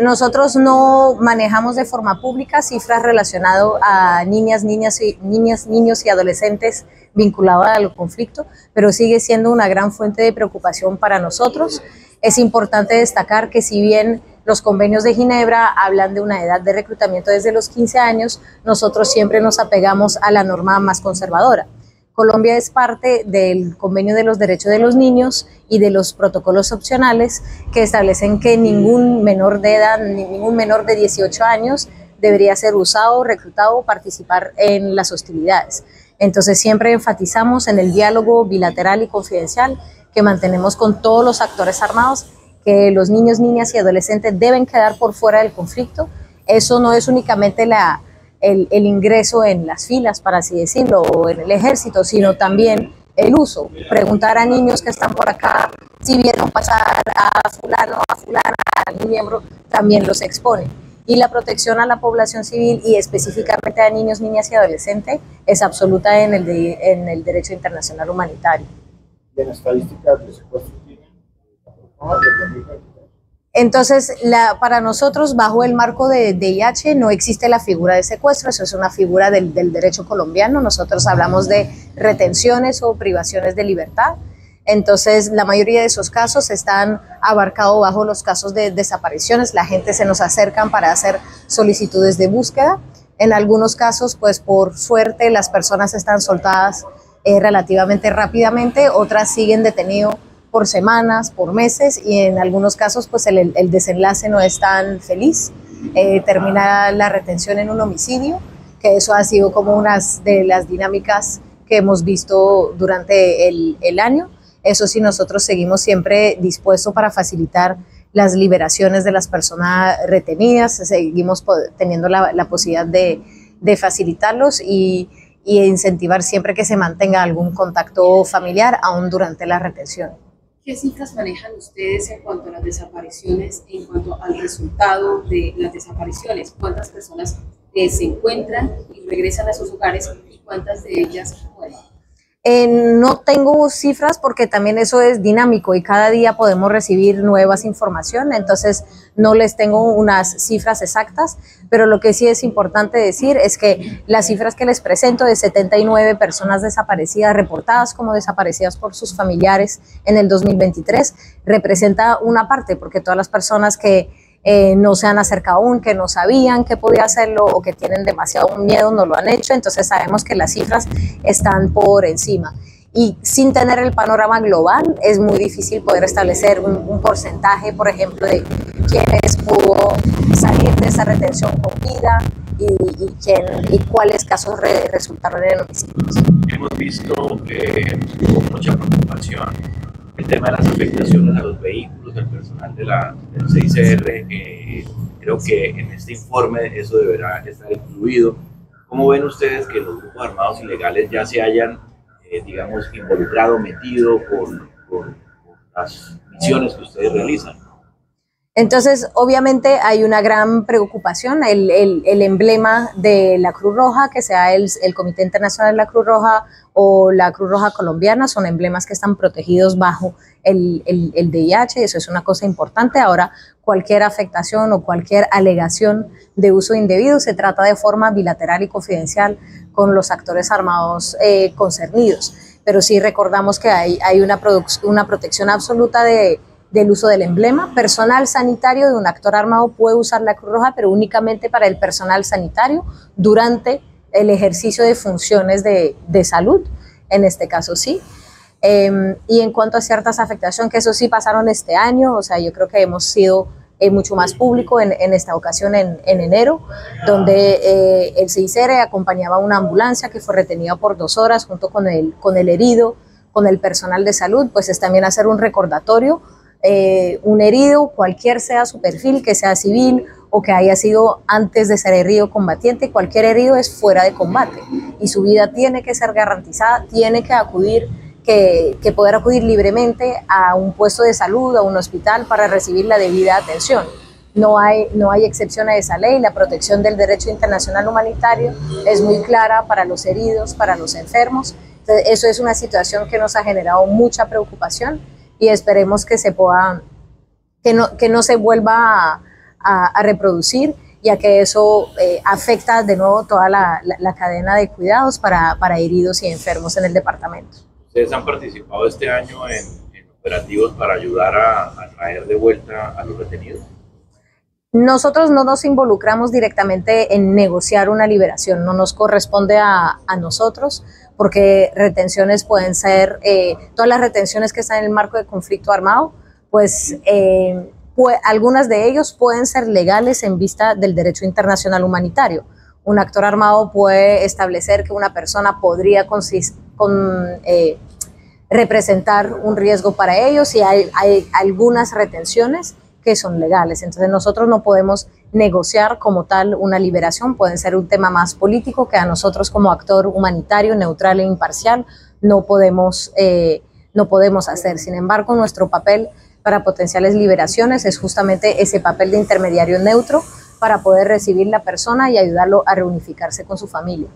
nosotros no manejamos de forma pública cifras relacionadas a niñas, niñas y, niñas, niños y adolescentes vinculados al conflicto, pero sigue siendo una gran fuente de preocupación para nosotros. Es importante destacar que si bien los convenios de Ginebra hablan de una edad de reclutamiento desde los 15 años, nosotros siempre nos apegamos a la norma más conservadora. Colombia es parte del Convenio de los Derechos de los Niños y de los protocolos opcionales que establecen que ningún menor de edad, ningún menor de 18 años debería ser usado, reclutado o participar en las hostilidades. Entonces siempre enfatizamos en el diálogo bilateral y confidencial que mantenemos con todos los actores armados, que los niños, niñas y adolescentes deben quedar por fuera del conflicto. Eso no es únicamente la, el, ingreso en las filas, para así decirlo, o en el ejército, sino también el uso. Preguntar a niños que están por acá si vieron pasar a fulano, a fulana, a miembro, también los expone. Y la protección a la población civil y específicamente a niños, niñas y adolescentes es absoluta en el, en el derecho internacional humanitario. ¿Y en estadísticas de secuestro entonces, la, para nosotros, bajo el marco de DIH, no existe la figura de secuestro, eso es una figura del, derecho colombiano. Nosotros hablamos de retenciones o privaciones de libertad. Entonces, la mayoría de esos casos están abarcados bajo los casos de desapariciones. La gente se nos acercan para hacer solicitudes de búsqueda. En algunos casos, pues por suerte, las personas están soltadas eh, relativamente rápidamente, otras siguen detenidos por semanas, por meses y en algunos casos pues el, el desenlace no es tan feliz. Eh, termina la retención en un homicidio, que eso ha sido como una de las dinámicas que hemos visto durante el, el año. Eso sí, nosotros seguimos siempre dispuestos para facilitar las liberaciones de las personas retenidas, seguimos teniendo la, la posibilidad de, de facilitarlos y, y incentivar siempre que se mantenga algún contacto familiar aún durante la retención. ¿Qué cifras manejan ustedes en cuanto a las desapariciones, en cuanto al resultado de las desapariciones? ¿Cuántas personas eh, se encuentran y regresan a sus hogares y cuántas de ellas mueren? No tengo cifras porque también eso es dinámico y cada día podemos recibir nuevas informaciones, entonces no les tengo unas cifras exactas, pero lo que sí es importante decir es que las cifras que les presento de 79 personas desaparecidas, reportadas como desaparecidas por sus familiares en el 2023, representa una parte, porque todas las personas que eh, no se han acercado aún, que no sabían que podía hacerlo o que tienen demasiado miedo, no lo han hecho, entonces sabemos que las cifras están por encima. Y sin tener el panorama global es muy difícil poder establecer un, porcentaje, por ejemplo, de quiénes pudo salir de esa retención con vida y, quién, y cuáles casos resultaron en homicidios. Hemos visto mucha preocupación el tema de las afectaciones a los vehículos del personal de la, del CICR. Eh, creo que en este informe eso deberá estar incluido. ¿Cómo ven ustedes que los grupos armados ilegales ya se hayan, eh, digamos, involucrado, metido con, las misiones que ustedes realizan? Entonces, obviamente hay una gran preocupación. El, el, el, emblema de la Cruz Roja, que sea el, el Comité Internacional de la Cruz Roja o la Cruz Roja Colombiana son emblemas que están protegidos bajo el, el, DIH eso es una cosa importante. Ahora, cualquier afectación o cualquier alegación de uso indebido se trata de forma bilateral y confidencial con los actores armados eh, concernidos. Pero sí recordamos que hay, hay una, una protección absoluta de, del uso del emblema. Personal sanitario de un actor armado puede usar la Cruz Roja, pero únicamente para el personal sanitario durante el ejercicio de funciones de, de salud, en este caso sí. Em, y en cuanto a ciertas afectaciones, que eso sí pasaron este año, o sea, yo creo que hemos sido eh, mucho más público en, en esta ocasión en, en enero, donde eh, el CICR acompañaba una ambulancia que fue retenida por dos horas junto con el, con el herido, con el personal de salud, pues es también hacer un recordatorio, eh, un herido, cualquier sea su perfil, que sea civil o que haya sido antes de ser herido combatiente, cualquier herido es fuera de combate y su vida tiene que ser garantizada, tiene que acudir, que, que, poder acudir libremente a un puesto de salud, a un hospital para recibir la debida atención. No hay, no hay excepción a esa ley, la protección del derecho internacional humanitario es muy clara para los heridos, para los enfermos. Eso es una situación que nos ha generado mucha preocupación y esperemos que se pueda, que no, que no se vuelva a a, reproducir, ya que eso eh, afecta de nuevo toda la, cadena de cuidados para, para, heridos y enfermos en el departamento. Ustedes han participado este año en, operativos para ayudar a, a traer de vuelta a los detenidos. Nosotros no nos involucramos directamente en negociar una liberación, no nos corresponde a, nosotros, porque retenciones pueden ser, eh, todas las retenciones que están en el marco de conflicto armado, pues eh, algunas de ellos pueden ser legales en vista del derecho internacional humanitario. Un actor armado puede establecer que una persona podría eh, representar un riesgo para ellos y hay algunas retenciones que son legales. Entonces nosotros no podemos negociar como tal una liberación, pueden ser un tema más político que a nosotros como actor humanitario, neutral e imparcial no podemos, eh, no podemos hacer. Sin embargo, nuestro papel para potenciales liberaciones es justamente ese papel de intermediario neutro para poder recibir la persona y ayudarlo a reunificarse con su familia.